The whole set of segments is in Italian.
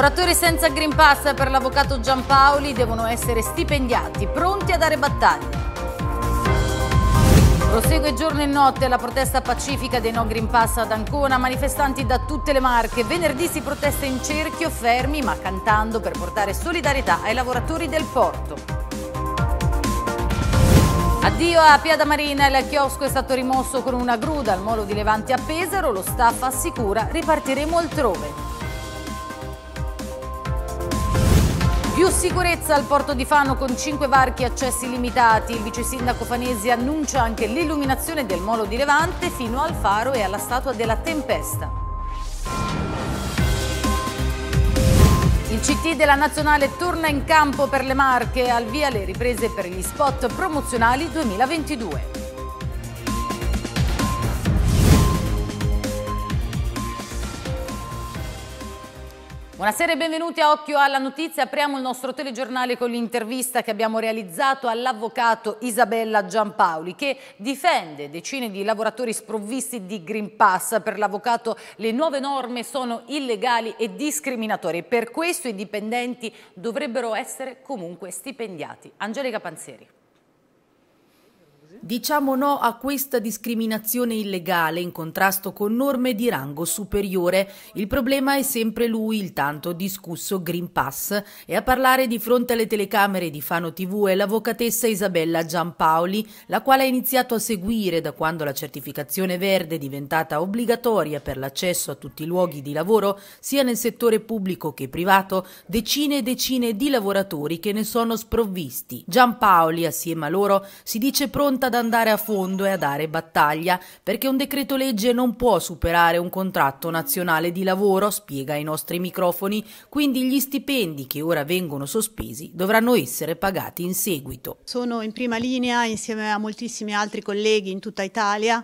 Lavoratori senza Green Pass per l'avvocato Giampaoli devono essere stipendiati, pronti a dare battaglia. Prosegue giorno e notte la protesta pacifica dei No Green Pass ad Ancona, manifestanti da tutte le marche. Venerdì si protesta in cerchio, fermi ma cantando per portare solidarietà ai lavoratori del porto. Addio a Piada Marina, il chiosco è stato rimosso con una gru dal molo di Levante a Pesaro, lo staff assicura ripartiremo altrove. Più sicurezza al porto di Fano con 5 varchi accessi limitati. Il vice sindaco Fanesi annuncia anche l'illuminazione del molo di Levante fino al faro e alla statua della tempesta. Il CT della Nazionale torna in campo per le Marche, al via le riprese per gli spot promozionali 2022. Buonasera e benvenuti a Occhio alla Notizia. Apriamo il nostro telegiornale con l'intervista che abbiamo realizzato all'avvocato Isabella Giampaoli che difende decine di lavoratori sprovvisti di Green Pass. Per l'avvocato le nuove norme sono illegali e discriminatorie. Per questo i dipendenti dovrebbero essere comunque stipendiati. Angelica Panzeri. Diciamo no a questa discriminazione illegale in contrasto con norme di rango superiore. Il problema è sempre lui, il tanto discusso Green Pass. E a parlare di fronte alle telecamere di Fano TV è l'avvocatessa Isabella Giampaoli, la quale ha iniziato a seguire da quando la certificazione verde è diventata obbligatoria per l'accesso a tutti i luoghi di lavoro, sia nel settore pubblico che privato, decine e decine di lavoratori che ne sono sprovvisti. Giampaoli, assieme a loro, si dice pronta ad andare a fondo e a dare battaglia, perché un decreto legge non può superare un contratto nazionale di lavoro, spiega ai nostri microfoni, quindi gli stipendi che ora vengono sospesi dovranno essere pagati in seguito. Sono in prima linea insieme a moltissimi altri colleghi in tutta Italia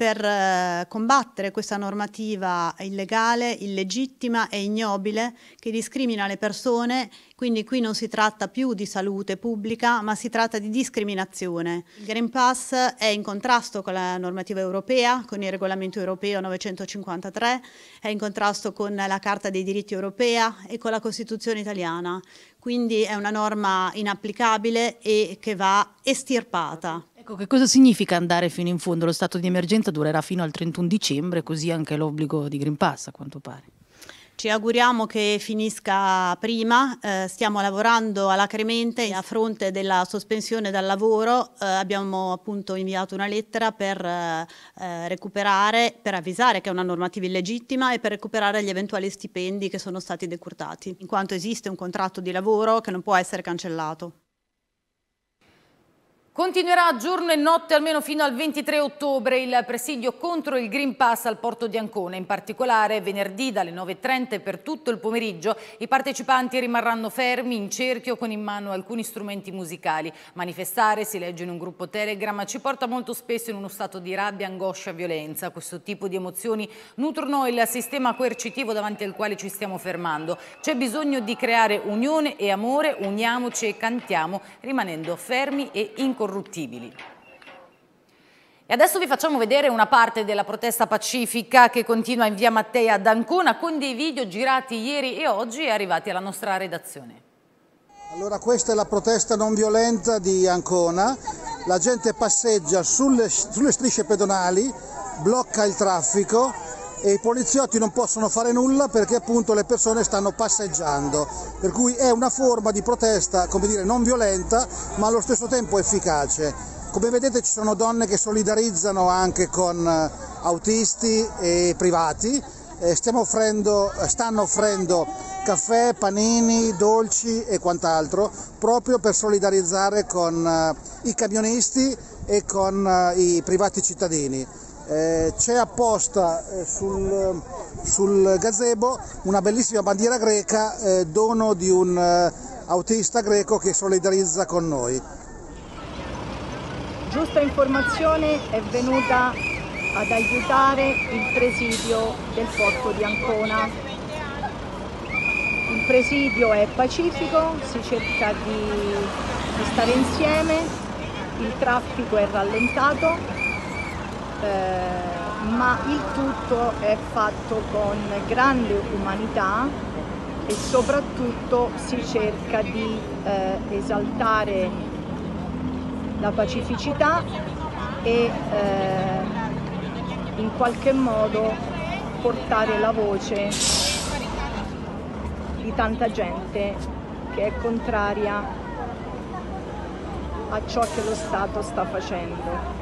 per eh, combattere questa normativa illegale, illegittima e ignobile che discrimina le persone, quindi qui non si tratta più di salute pubblica, ma si tratta di discriminazione. Il Green Pass è in contrasto con la normativa europea, con il regolamento europeo 953, è in contrasto con la Carta dei diritti europea e con la Costituzione italiana, quindi è una norma inapplicabile e che va estirpata. Ecco, che cosa significa andare fino in fondo? Lo stato di emergenza durerà fino al 31 dicembre, così anche l'obbligo di Green Pass, a quanto pare. Ci auguriamo che finisca prima, eh, stiamo lavorando alacremente a fronte della sospensione dal lavoro, eh, abbiamo appunto inviato una lettera per eh, recuperare, per avvisare che è una normativa illegittima e per recuperare gli eventuali stipendi che sono stati decurtati, in quanto esiste un contratto di lavoro che non può essere cancellato. Continuerà giorno e notte almeno fino al 23 ottobre il presidio contro il Green Pass al porto di Ancona. In particolare venerdì dalle 9.30 per tutto il pomeriggio i partecipanti rimarranno fermi in cerchio con in mano alcuni strumenti musicali. Manifestare, si legge in un gruppo Telegram, ci porta molto spesso in uno stato di rabbia, angoscia, violenza. Questo tipo di emozioni nutrono il sistema coercitivo davanti al quale ci stiamo fermando. C'è bisogno di creare unione e amore, uniamoci e cantiamo rimanendo fermi e incorporati incorruttibili. E adesso vi facciamo vedere una parte della protesta pacifica che continua in via Mattei ad Ancona con dei video girati ieri e oggi e arrivati alla nostra redazione. Allora questa è la protesta non violenta di Ancona, la gente passeggia sulle, sulle strisce pedonali, blocca il traffico e i poliziotti non possono fare nulla perché appunto le persone stanno passeggiando, per cui è una forma di protesta, come dire, non violenta ma allo stesso tempo efficace. Come vedete ci sono donne che solidarizzano anche con eh, autisti e privati, eh, offrendo, stanno offrendo caffè, panini, dolci e quant'altro proprio per solidarizzare con eh, i camionisti e con i privati cittadini. Eh, c'è apposta eh, sul, sul, gazebo una bellissima bandiera greca, eh, dono di un eh, autista greco che solidarizza con noi. Giusta informazione è venuta ad aiutare il presidio del porto di Ancona. Il presidio è pacifico, si cerca di, di stare insieme, il traffico è rallentato eh, ma il tutto è fatto con grande umanità e soprattutto si cerca di eh, esaltare la pacificità e eh, in qualche modo portare la voce di tanta gente che è contraria a ciò che lo Stato sta facendo.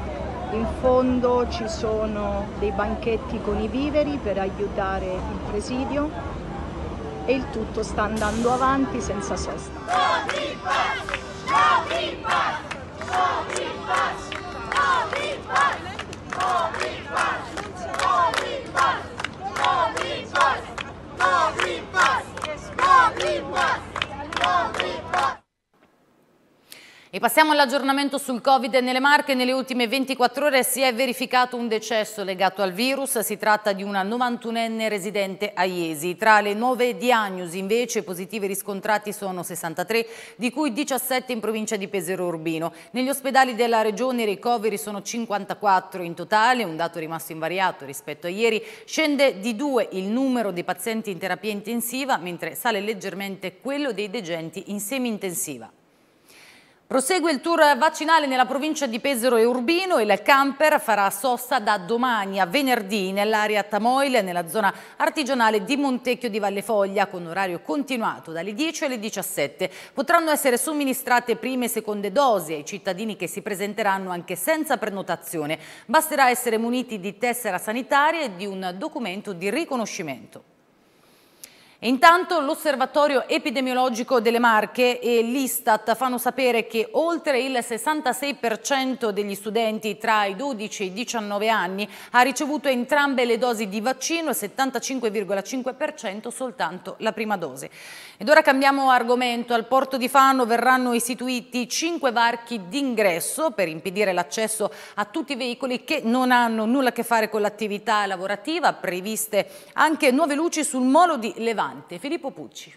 In fondo ci sono dei banchetti con i viveri per aiutare il presidio e il tutto sta andando avanti senza sosta. No E passiamo all'aggiornamento sul Covid. Nelle Marche nelle ultime 24 ore si è verificato un decesso legato al virus. Si tratta di una 91enne residente a Iesi. Tra le nuove diagnosi invece positive riscontrati sono 63, di cui 17 in provincia di Pesaro Urbino. Negli ospedali della regione i ricoveri sono 54 in totale, un dato rimasto invariato rispetto a ieri. Scende di due il numero dei pazienti in terapia intensiva, mentre sale leggermente quello dei degenti in semi-intensiva. Prosegue il tour vaccinale nella provincia di Pesaro e Urbino. Il camper farà sosta da domani a venerdì nell'area Tamoil, nella zona artigianale di Montecchio di Vallefoglia, con orario continuato dalle 10 alle 17. Potranno essere somministrate prime e seconde dosi ai cittadini che si presenteranno anche senza prenotazione. Basterà essere muniti di tessera sanitaria e di un documento di riconoscimento. Intanto l'osservatorio epidemiologico delle Marche e l'Istat fanno sapere che oltre il 66% degli studenti tra i 12 e i 19 anni ha ricevuto entrambe le dosi di vaccino e 75,5% soltanto la prima dose. Ed ora cambiamo argomento. Al porto di Fano verranno istituiti 5 varchi d'ingresso per impedire l'accesso a tutti i veicoli che non hanno nulla a che fare con l'attività lavorativa, previste anche nuove luci sul molo di Levante Levante. Filippo Pucci.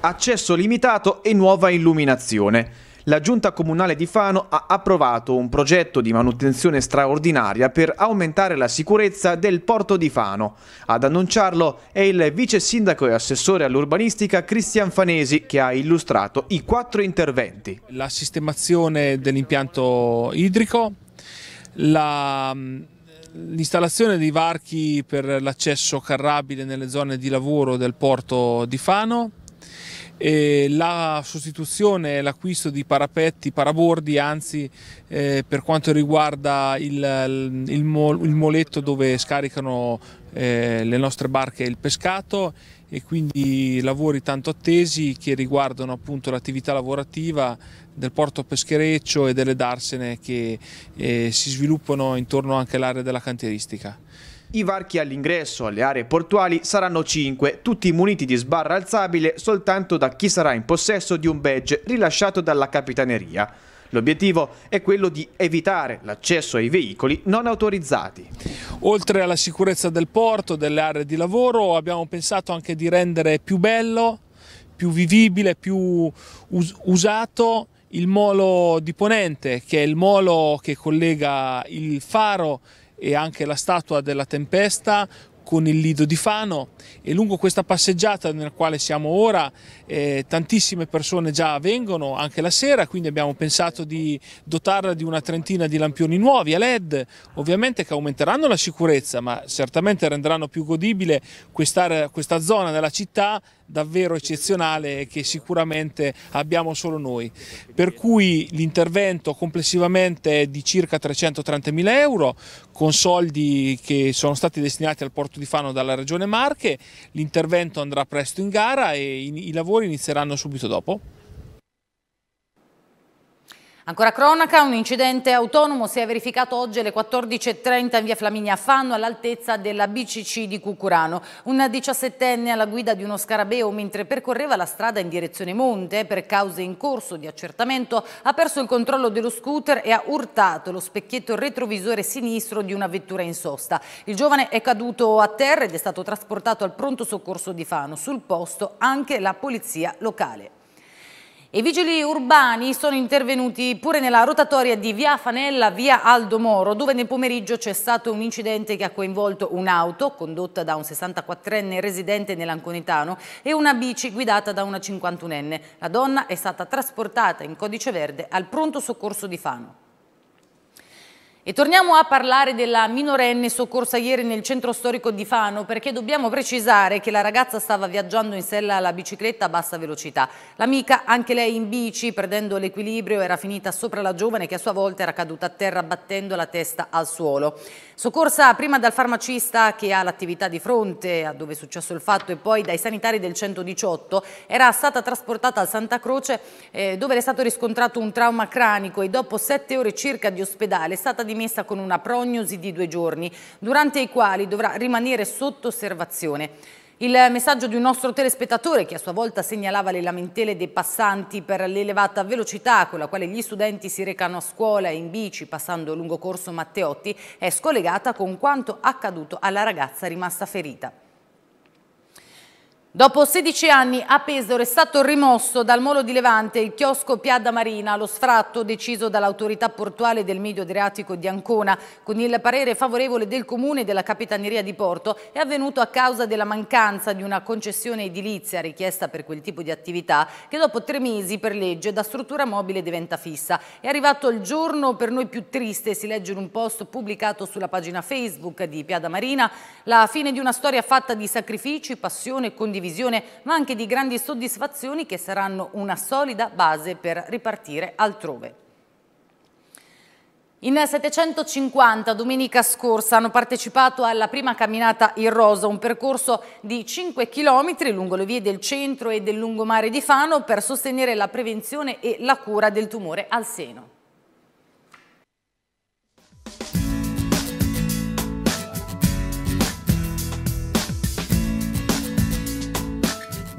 Accesso limitato e nuova illuminazione. La giunta comunale di Fano ha approvato un progetto di manutenzione straordinaria per aumentare la sicurezza del porto di Fano. Ad annunciarlo è il vice sindaco e assessore all'urbanistica Cristian Fanesi che ha illustrato i quattro interventi. La sistemazione dell'impianto idrico, la l'installazione dei varchi per l'accesso carrabile nelle zone di lavoro del porto di Fano, la sostituzione e l'acquisto di parapetti, parabordi, anzi eh, per quanto riguarda il, il, il, moletto dove scaricano eh, le nostre barche e il pescato e quindi lavori tanto attesi che riguardano appunto l'attività lavorativa del porto peschereccio e delle darsene che eh, si sviluppano intorno anche all'area della cantieristica. I varchi all'ingresso alle aree portuali saranno 5, tutti muniti di sbarra alzabile soltanto da chi sarà in possesso di un badge rilasciato dalla capitaneria. L'obiettivo è quello di evitare l'accesso ai veicoli non autorizzati. Oltre alla sicurezza del porto, delle aree di lavoro, abbiamo pensato anche di rendere più bello, più vivibile, più us usato il molo di Ponente, che è il molo che collega il faro e anche la statua della tempesta con il lido di Fano e lungo questa passeggiata nella quale siamo ora eh, tantissime persone già vengono anche la sera quindi abbiamo pensato di dotarla di una trentina di lampioni nuovi a led ovviamente che aumenteranno la sicurezza ma certamente renderanno più godibile questa, questa zona della città davvero eccezionale che sicuramente abbiamo solo noi. Per cui l'intervento complessivamente è di circa 330 mila euro con soldi che sono stati destinati al porto di Fano dalla Regione Marche, l'intervento andrà presto in gara e i lavori inizieranno subito dopo. Ancora cronaca, un incidente autonomo si è verificato oggi alle 14.30 in via Flaminia Fanno all'altezza della BCC di Cucurano. Un 17enne alla guida di uno scarabeo mentre percorreva la strada in direzione Monte per cause in corso di accertamento ha perso il controllo dello scooter e ha urtato lo specchietto retrovisore sinistro di una vettura in sosta. Il giovane è caduto a terra ed è stato trasportato al pronto soccorso di Fano. Sul posto anche la polizia locale. I vigili urbani sono intervenuti pure nella rotatoria di via Fanella, via Aldo Moro, dove nel pomeriggio c'è stato un incidente che ha coinvolto un'auto condotta da un 64enne residente nell'Anconitano e una bici guidata da una 51enne. La donna è stata trasportata in codice verde al pronto soccorso di Fano. E torniamo a parlare della minorenne soccorsa ieri nel centro storico di Fano perché dobbiamo precisare che la ragazza stava viaggiando in sella alla bicicletta a bassa velocità. L'amica, anche lei in bici, perdendo l'equilibrio, era finita sopra la giovane che a sua volta era caduta a terra battendo la testa al suolo. Soccorsa prima dal farmacista che ha l'attività di fronte a dove è successo il fatto e poi dai sanitari del 118, era stata trasportata al Santa Croce eh, dove è stato riscontrato un trauma cranico e dopo sette ore circa di ospedale è stata dimessa con una prognosi di due giorni, durante i quali dovrà rimanere sotto osservazione. Il messaggio di un nostro telespettatore che a sua volta segnalava le lamentele dei passanti per l'elevata velocità con la quale gli studenti si recano a scuola in bici passando lungo corso Matteotti è scollegata con quanto accaduto alla ragazza rimasta ferita. Dopo 16 anni a Pesaro è stato rimosso dal molo di Levante il chiosco Piada Marina, lo sfratto deciso dall'autorità portuale del Medio Adriatico di Ancona. Con il parere favorevole del Comune e della Capitaneria di Porto è avvenuto a causa della mancanza di una concessione edilizia richiesta per quel tipo di attività che dopo tre mesi per legge da struttura mobile diventa fissa. È arrivato il giorno per noi più triste, si legge in un post pubblicato sulla pagina Facebook di Piada Marina, la fine di una storia fatta di sacrifici, passione e condivisione condivisione ma anche di grandi soddisfazioni che saranno una solida base per ripartire altrove. In 750 domenica scorsa hanno partecipato alla prima camminata in rosa, un percorso di 5 km lungo le vie del centro e del lungomare di Fano per sostenere la prevenzione e la cura del tumore al seno.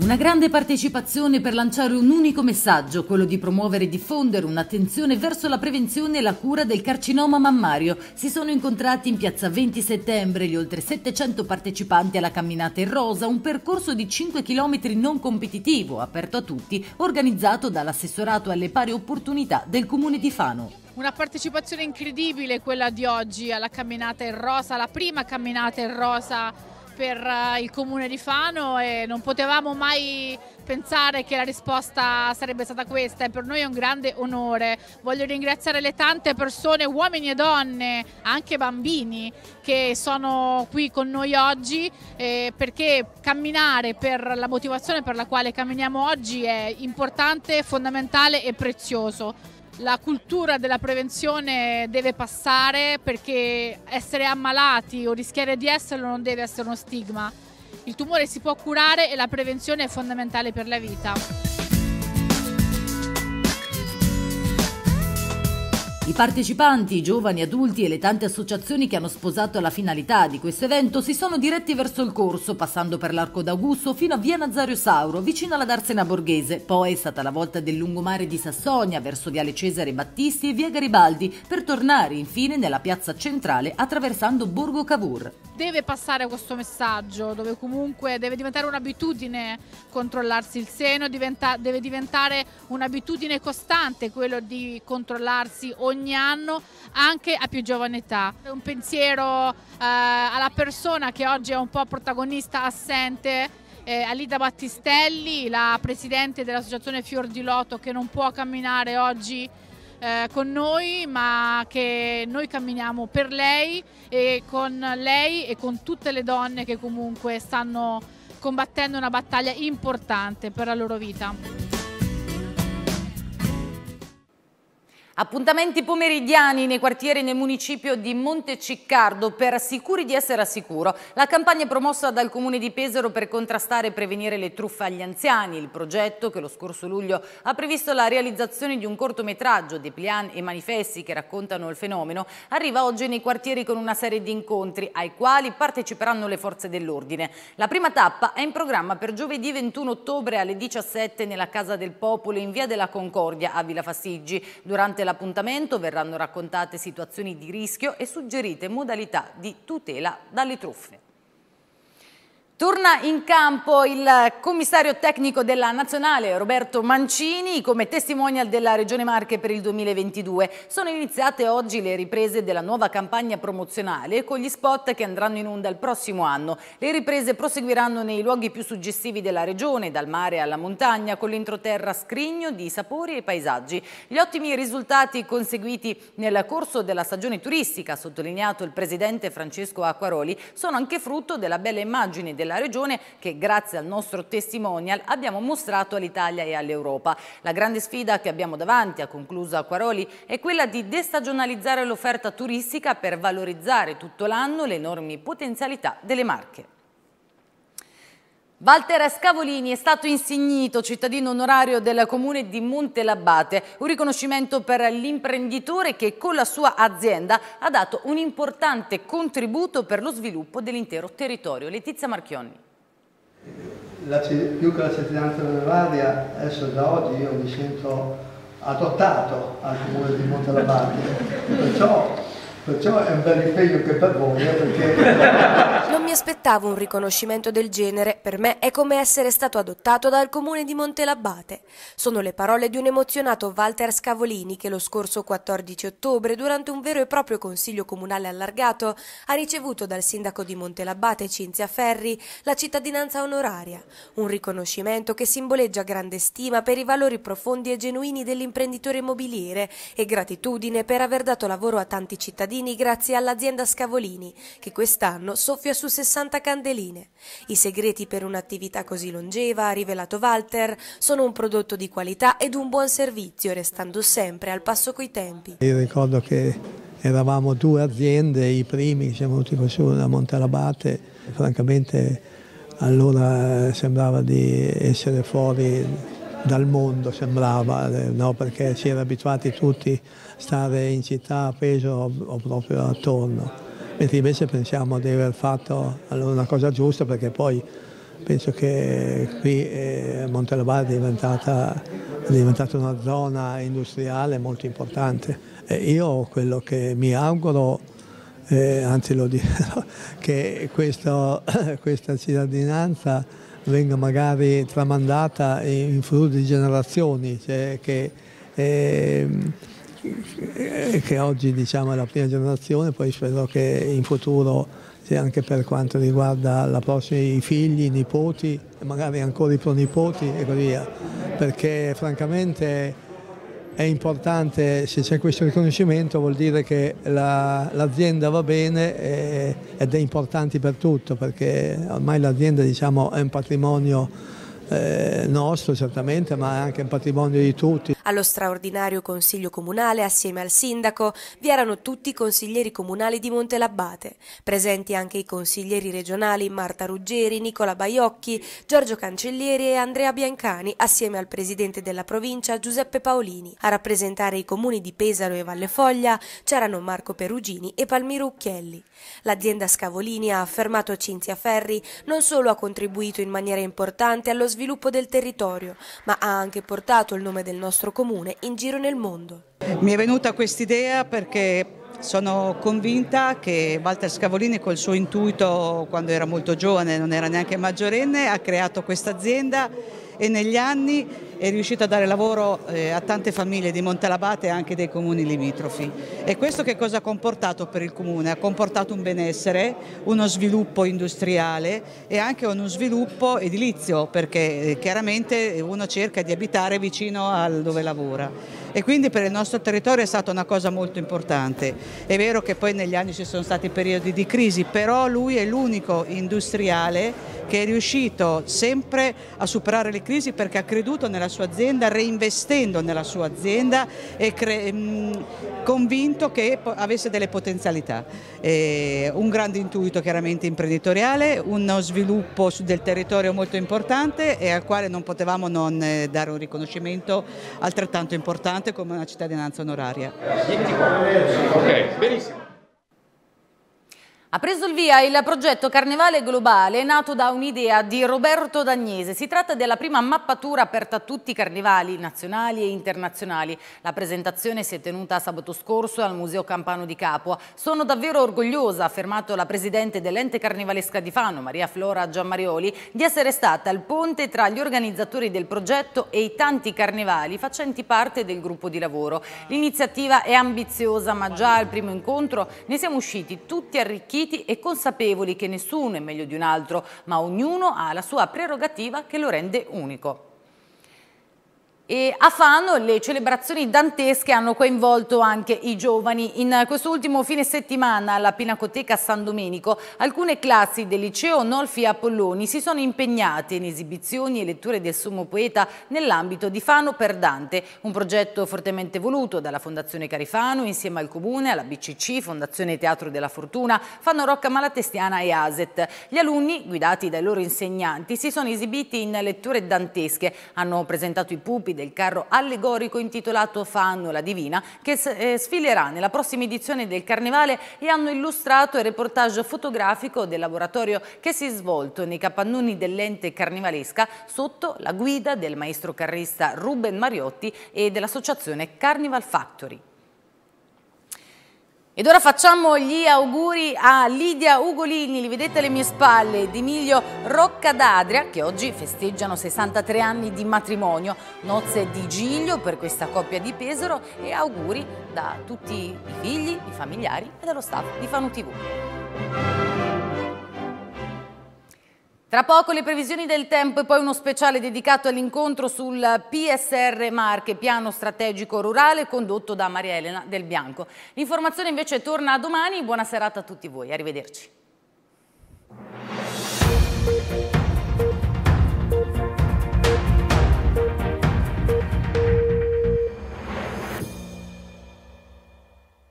Una grande partecipazione per lanciare un unico messaggio, quello di promuovere e diffondere un'attenzione verso la prevenzione e la cura del carcinoma mammario. Si sono incontrati in piazza 20 settembre gli oltre 700 partecipanti alla camminata in rosa, un percorso di 5 km non competitivo, aperto a tutti, organizzato dall'assessorato alle pari opportunità del comune di Fano. Una partecipazione incredibile quella di oggi alla camminata in rosa, la prima camminata in rosa per eh, il comune di Fano e non potevamo mai pensare che la risposta sarebbe stata questa e per noi è un grande onore. Voglio ringraziare le tante persone, uomini e donne, anche bambini che sono qui con noi oggi eh, perché camminare per la motivazione per la quale camminiamo oggi è importante, fondamentale e prezioso la cultura della prevenzione deve passare perché essere ammalati o rischiare di esserlo non deve essere uno stigma. Il tumore si può curare e la prevenzione è fondamentale per la vita. I partecipanti, i giovani, adulti e le tante associazioni che hanno sposato la finalità di questo evento si sono diretti verso il corso, passando per l'Arco d'Augusto fino a via Nazario Sauro, vicino alla Darsena Borghese. Poi è stata la volta del lungomare di Sassonia, verso viale Cesare Battisti e via Garibaldi, per tornare infine nella piazza centrale attraversando Borgo Cavour. Deve passare questo messaggio, dove comunque deve diventare un'abitudine controllarsi il seno, diventa, deve diventare un'abitudine costante quello di controllarsi ogni ogni anno anche a più giovane età. Un pensiero eh, alla persona che oggi è un po' protagonista assente eh, Alida Battistelli, la presidente dell'associazione Fior di Loto che non può camminare oggi eh, con noi ma che noi camminiamo per lei e con lei e con tutte le donne che comunque stanno combattendo una battaglia importante per la loro vita. Appuntamenti pomeridiani nei quartieri nel municipio di Monteciccardo per Sicuri di essere a sicuro. La campagna è promossa dal Comune di Pesaro per contrastare e prevenire le truffe agli anziani. Il progetto, che lo scorso luglio ha previsto la realizzazione di un cortometraggio, Deplian e manifesti che raccontano il fenomeno, arriva oggi nei quartieri con una serie di incontri ai quali parteciperanno le forze dell'ordine. La prima tappa è in programma per giovedì 21 ottobre alle 17 nella Casa del Popolo in via della Concordia a Villa Fassiggi. Durante la dell'appuntamento verranno raccontate situazioni di rischio e suggerite modalità di tutela dalle truffe. Torna in campo il commissario tecnico della Nazionale Roberto Mancini come testimonial della Regione Marche per il 2022. Sono iniziate oggi le riprese della nuova campagna promozionale con gli spot che andranno in onda il prossimo anno. Le riprese proseguiranno nei luoghi più suggestivi della regione, dal mare alla montagna, con l'entroterra scrigno di sapori e paesaggi. Gli ottimi risultati conseguiti nel corso della stagione turistica, sottolineato il presidente Francesco Acquaroli, sono anche frutto della bella immagine della della regione che grazie al nostro testimonial abbiamo mostrato all'Italia e all'Europa. La grande sfida che abbiamo davanti, ha concluso Acquaroli, è quella di destagionalizzare l'offerta turistica per valorizzare tutto l'anno le enormi potenzialità delle Marche. Walter Scavolini è stato insignito cittadino onorario del comune di Montelabate, un riconoscimento per l'imprenditore che con la sua azienda ha dato un importante contributo per lo sviluppo dell'intero territorio. Letizia Marchionni. La, più che la cittadinanza onoraria, adesso da oggi io mi sento adottato al comune di Montelabate, perciò Perciò è un bel impegno anche per voi. Perché... Non mi aspettavo un riconoscimento del genere, per me è come essere stato adottato dal comune di Montelabate. Sono le parole di un emozionato Walter Scavolini che lo scorso 14 ottobre, durante un vero e proprio consiglio comunale allargato, ha ricevuto dal sindaco di Montelabate Cinzia Ferri la cittadinanza onoraria, un riconoscimento che simboleggia grande stima per i valori profondi e genuini dell'imprenditore immobiliere e gratitudine per aver dato lavoro a tanti cittadini cittadini grazie all'azienda Scavolini, che quest'anno soffia su 60 candeline. I segreti per un'attività così longeva, ha rivelato Walter, sono un prodotto di qualità ed un buon servizio, restando sempre al passo coi tempi. Io ricordo che eravamo due aziende, i primi che siamo venuti su da Montalabate, francamente allora sembrava di essere fuori dal mondo sembrava, no? perché si era abituati tutti a stare in città appeso o proprio attorno, mentre invece pensiamo di aver fatto una cosa giusta perché poi penso che qui eh, Montelabare è diventata, è diventata una zona industriale molto importante. E io quello che mi auguro eh, anzi lo dirò, che questo, questa cittadinanza venga magari tramandata in futuro di generazioni, cioè che, eh, che, oggi diciamo, è la prima generazione, poi spero che in futuro sia anche per quanto riguarda la prossima, i figli, i nipoti, magari ancora i pronipoti e così via, perché francamente è importante, se c'è questo riconoscimento vuol dire che l'azienda la, va bene e, ed è importante per tutto perché ormai l'azienda diciamo, è un patrimonio eh, nostro certamente, ma è anche un patrimonio di tutti. Allo straordinario consiglio comunale, assieme al sindaco, vi erano tutti i consiglieri comunali di Montelabbate, presenti anche i consiglieri regionali Marta Ruggeri, Nicola Baiocchi, Giorgio Cancellieri e Andrea Biancani, assieme al presidente della provincia Giuseppe Paolini. A rappresentare i comuni di Pesaro e Valle Foglia c'erano Marco Perugini e Palmiro Ucchielli. L'azienda Scavolini ha affermato Cinzia Ferri non solo ha contribuito in maniera importante allo sviluppo del territorio, ma ha anche portato il nome del nostro comune in giro nel mondo. Mi è venuta quest'idea perché sono convinta che Walter Scavolini col suo intuito quando era molto giovane, non era neanche maggiorenne, ha creato questa azienda e negli anni è riuscito a dare lavoro eh, a tante famiglie di Montelabate e anche dei comuni limitrofi. E questo che cosa ha comportato per il comune? Ha comportato un benessere, uno sviluppo industriale e anche uno sviluppo edilizio perché eh, chiaramente uno cerca di abitare vicino al dove lavora e quindi per il nostro territorio è stata una cosa molto importante. È vero che poi negli anni ci sono stati periodi di crisi, però lui è l'unico industriale che è riuscito sempre a superare le crisi perché ha creduto nella sua azienda, reinvestendo nella sua azienda e mm, convinto che avesse delle potenzialità. Eh, un grande intuito chiaramente imprenditoriale, uno sviluppo del territorio molto importante e al quale non potevamo non eh, dare un riconoscimento altrettanto importante come una cittadinanza onoraria. Ok, benissimo. Ha preso il via il progetto Carnevale Globale nato da un'idea di Roberto Dagnese. Si tratta della prima mappatura aperta a tutti i carnevali nazionali e internazionali. La presentazione si è tenuta sabato scorso al Museo Campano di Capua. Sono davvero orgogliosa, ha affermato la presidente dell'ente carnevalesca di Fano, Maria Flora Giammarioli, di essere stata il ponte tra gli organizzatori del progetto e i tanti carnevali facenti parte del gruppo di lavoro. L'iniziativa è ambiziosa, ma già al primo incontro ne siamo usciti tutti arricchiti arricchiti e consapevoli che nessuno è meglio di un altro, ma ognuno ha la sua prerogativa che lo rende unico. E a Fano le celebrazioni dantesche hanno coinvolto anche i giovani. In quest'ultimo fine settimana alla Pinacoteca San Domenico alcune classi del liceo Nolfi Apolloni si sono impegnate in esibizioni e letture del sommo poeta nell'ambito di Fano per Dante, un progetto fortemente voluto dalla Fondazione Carifano insieme al Comune, alla BCC, Fondazione Teatro della Fortuna, Fano Rocca Malatestiana e Aset. Gli alunni, guidati dai loro insegnanti, si sono esibiti in letture dantesche, hanno presentato i pupi del carro allegorico intitolato Fanno la Divina che eh, sfilerà nella prossima edizione del Carnevale e hanno illustrato il reportage fotografico del laboratorio che si è svolto nei capannoni dell'ente carnevalesca sotto la guida del maestro carrista Ruben Mariotti e dell'associazione Carnival Factory. Ed ora facciamo gli auguri a Lidia Ugolini, li vedete alle mie spalle, di Emilio Roccadadria, che oggi festeggiano 63 anni di matrimonio, nozze di Giglio per questa coppia di Pesaro e auguri da tutti i figli, i familiari e dallo staff di Fanu TV. Tra poco le previsioni del tempo e poi uno speciale dedicato all'incontro sul PSR Marche, piano strategico rurale, condotto da Maria Elena Del Bianco. L'informazione invece torna domani, buona serata a tutti voi, arrivederci.